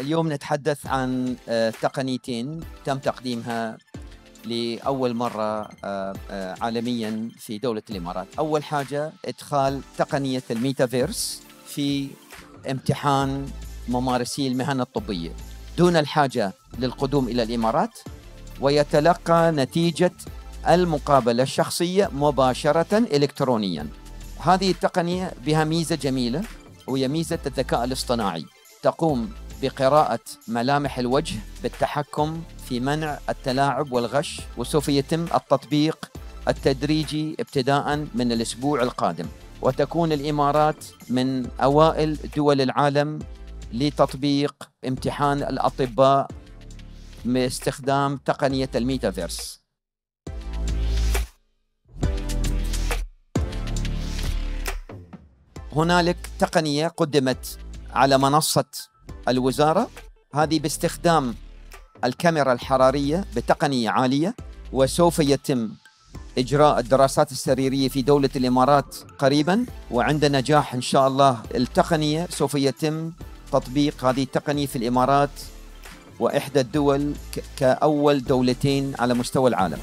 اليوم نتحدث عن آه، تقنيتين تم تقديمها لأول مرة آه، آه، عالميا في دولة الإمارات. أول حاجة إدخال تقنية الميتافيرس في امتحان ممارسي المهن الطبية. دون الحاجة للقدوم إلى الإمارات ويتلقى نتيجة المقابلة الشخصية مباشرة إلكترونيا. هذه التقنية بها ميزة جميلة. وهي ميزة الذكاء الاصطناعي. تقوم بقراءة ملامح الوجه بالتحكم في منع التلاعب والغش وسوف يتم التطبيق التدريجي ابتداء من الأسبوع القادم. وتكون الإمارات من أوائل دول العالم لتطبيق امتحان الأطباء باستخدام تقنية الميتافيرس. هنالك تقنية قدمت على منصة الوزارة هذه باستخدام الكاميرا الحرارية بتقنية عالية وسوف يتم إجراء الدراسات السريرية في دولة الإمارات قريبا وعند نجاح إن شاء الله التقنية سوف يتم تطبيق هذه التقنية في الإمارات وإحدى الدول كأول دولتين على مستوى العالم.